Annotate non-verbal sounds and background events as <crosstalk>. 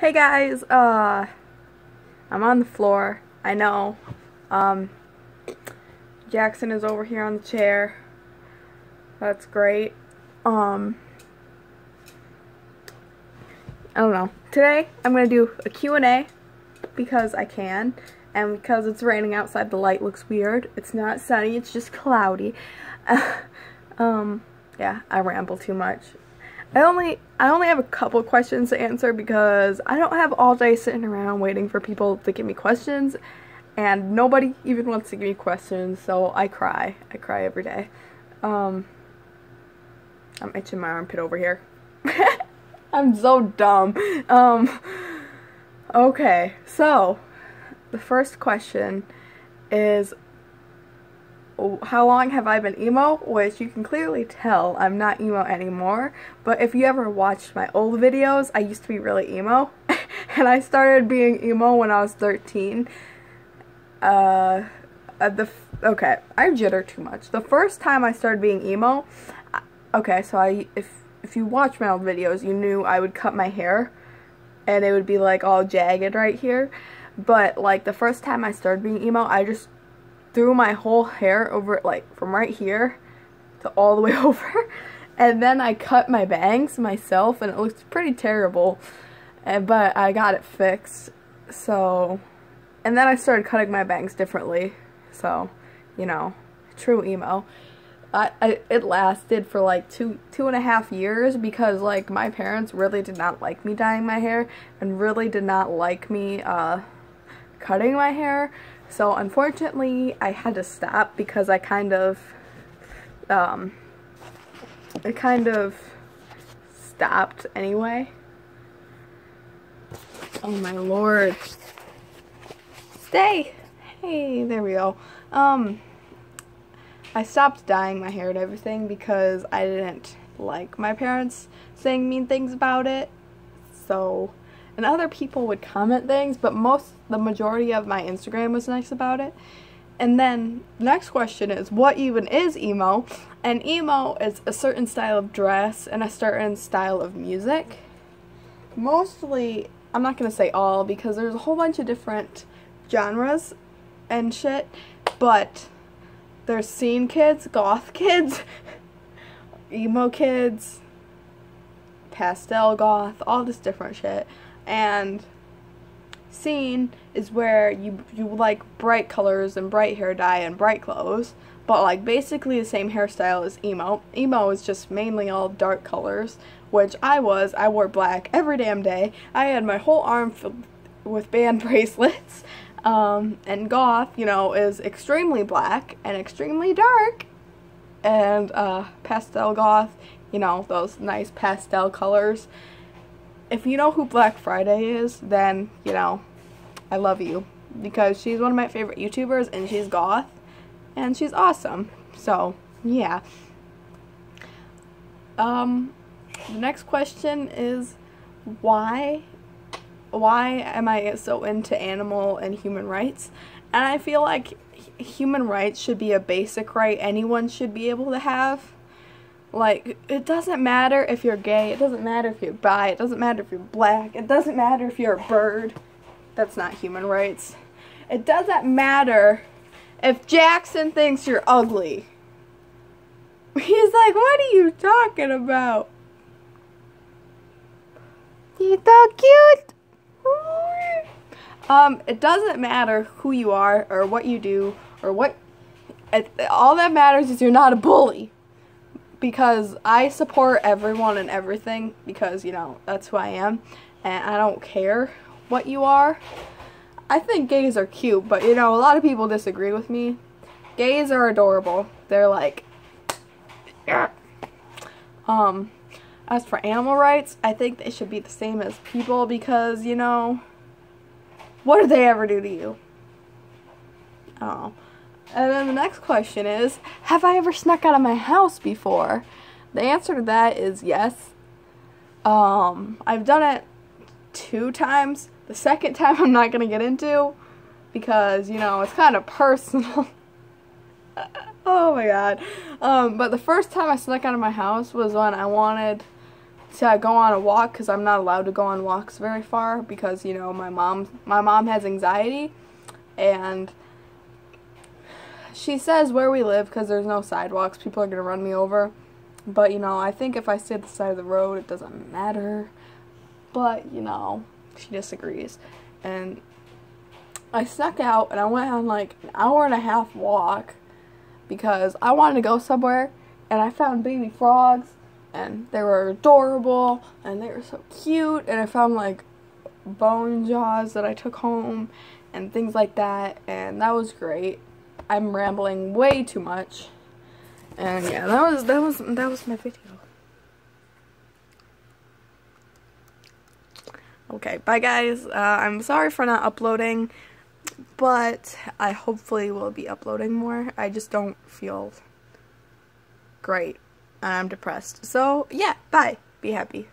Hey guys, uh, I'm on the floor. I know. Um, Jackson is over here on the chair. That's great. Um, I don't know. Today, I'm going to do a Q&A because I can. And because it's raining outside, the light looks weird. It's not sunny, it's just cloudy. <laughs> um, yeah, I ramble too much. I only I only have a couple questions to answer because I don't have all day sitting around waiting for people to give me questions and nobody even wants to give me questions so I cry. I cry every day. Um, I'm itching my armpit over here. <laughs> I'm so dumb. Um, okay, so the first question is how long have I been emo? Which you can clearly tell I'm not emo anymore. But if you ever watched my old videos, I used to be really emo. <laughs> and I started being emo when I was 13. Uh, the okay, I jitter too much. The first time I started being emo, okay, so I if if you watch my old videos, you knew I would cut my hair and it would be like all jagged right here. But like the first time I started being emo, I just threw my whole hair over like from right here to all the way <laughs> over and then I cut my bangs myself and it looks pretty terrible and, but I got it fixed so and then I started cutting my bangs differently so you know true emo. I, I, it lasted for like two two and a half years because like my parents really did not like me dyeing my hair and really did not like me uh, cutting my hair so unfortunately, I had to stop because I kind of, um, it kind of stopped anyway. Oh my lord. Stay! Hey, there we go. Um, I stopped dyeing my hair and everything because I didn't like my parents saying mean things about it. So, and other people would comment things, but most, the majority of my Instagram was nice about it. And then the next question is, what even is emo? And emo is a certain style of dress and a certain style of music. Mostly, I'm not to say all because there's a whole bunch of different genres and shit, but there's scene kids, goth <laughs> kids, emo kids, pastel goth, all this different shit and scene is where you you like bright colors and bright hair dye and bright clothes but like basically the same hairstyle as emo. Emo is just mainly all dark colors which i was. I wore black every damn day. I had my whole arm filled with band <laughs> bracelets um, and goth you know is extremely black and extremely dark and uh, pastel goth you know those nice pastel colors if you know who Black Friday is, then, you know, I love you. Because she's one of my favorite YouTubers and she's goth. And she's awesome. So, yeah. Um, the next question is why why am I so into animal and human rights? And I feel like human rights should be a basic right anyone should be able to have. Like, it doesn't matter if you're gay, it doesn't matter if you're bi, it doesn't matter if you're black, it doesn't matter if you're a bird. That's not human rights. It doesn't matter if Jackson thinks you're ugly. <laughs> He's like, what are you talking about? You so cute. <laughs> Um, it doesn't matter who you are or what you do or what. It, all that matters is you're not a bully because I support everyone and everything because, you know, that's who I am and I don't care what you are. I think gays are cute, but you know, a lot of people disagree with me. Gays are adorable. They're like yeah. <clears throat> um as for animal rights, I think they should be the same as people because, you know, what did they ever do to you? Oh. And then the next question is, have I ever snuck out of my house before? The answer to that is yes. Um, I've done it two times. The second <laughs> time I'm not going to get into because, you know, it's kind of personal. <laughs> oh my god. Um, but the first time I snuck out of my house was when I wanted to go on a walk because I'm not allowed to go on walks very far because you know my mom my mom has anxiety and she says where we live because there's no sidewalks people are gonna run me over. But you know I think if I stay at the side of the road it doesn't matter. But you know she disagrees. And I snuck out and I went on like an hour and a half walk because I wanted to go somewhere and I found baby frogs and they were adorable and they were so cute and I found like bone jaws that I took home and things like that. And that was great. I'm rambling way too much. And yeah, that was that was that was my video. Okay, bye guys. Uh, I'm sorry for not uploading, but I hopefully will be uploading more. I just don't feel great. and I'm depressed. So, yeah, bye. Be happy.